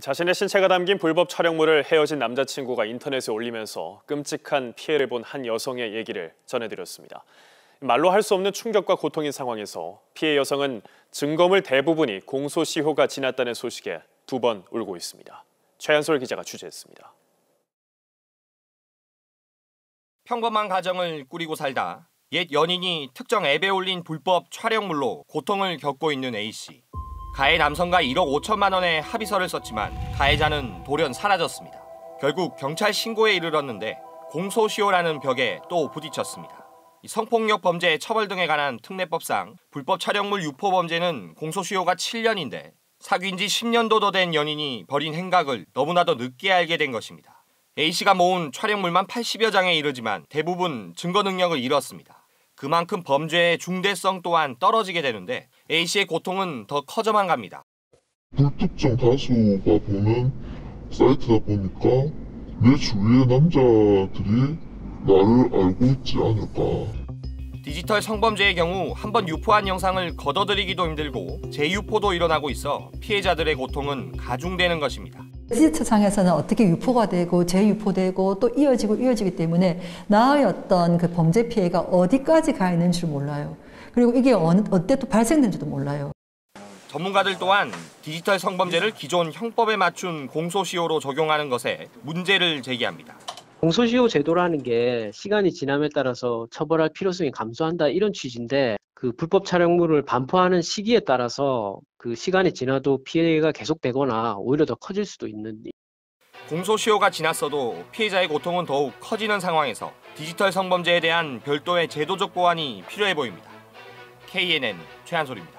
자신의 신체가 담긴 불법 촬영물을 헤어진 남자친구가 인터넷에 올리면서 끔찍한 피해를 본 한 여성의 얘기를 전해드렸습니다. 말로 할 수 없는 충격과 고통인 상황에서 피해 여성은 증거물 대부분이 공소시효가 지났다는 소식에 두 번 울고 있습니다. 최한솔 기자가 취재했습니다. 평범한 가정을 꾸리고 살다 옛 연인이 특정 앱에 올린 불법 촬영물로 고통을 겪고 있는 A씨. 가해 남성과 1억 5천만 원의 합의서를 썼지만 가해자는 돌연 사라졌습니다. 결국 경찰 신고에 이르렀는데 공소시효라는 벽에 또 부딪혔습니다. 성폭력 범죄 처벌 등에 관한 특례법상 불법 촬영물 유포 범죄는 공소시효가 7년인데 사귄 지 10년도 더 된 연인이 벌인 행각을 너무나도 늦게 알게 된 것입니다. A씨가 모은 촬영물만 80여 장에 이르지만 대부분 증거 능력을 잃었습니다. 그만큼 범죄의 중대성 또한 떨어지게 되는데 A씨의 고통은 더 커져만 갑니다. 불특정 다수가 보는 사이트다 보니까 내 주위의 남자들이 나를 알고 있지 않을까. 디지털 성범죄의 경우 한 번 유포한 영상을 걷어들이기도 힘들고 재유포도 일어나고 있어 피해자들의 고통은 가중되는 것입니다. 디지털상에서는 어떻게 유포가 되고 재유포되고 또 이어지고 이어지기 때문에 나의 어떤 그 범죄 피해가 어디까지 가 있는 줄 몰라요. 그리고 이게 어느, 어때 또 발생된지도 몰라요. 전문가들 또한 디지털 성범죄를 기존 형법에 맞춘 공소시효로 적용하는 것에 문제를 제기합니다. 공소시효 제도라는 게 시간이 지남에 따라서 처벌할 필요성이 감소한다 이런 취지인데 그 불법 촬영물을 반포하는 시기에 따라서 그 시간이 지나도 피해가 계속되거나 오히려 더 커질 수도 있는 공소시효가 지났어도 피해자의 고통은 더욱 커지는 상황에서 디지털 성범죄에 대한 별도의 제도적 보완이 필요해 보입니다. KNN 최한솔입니다.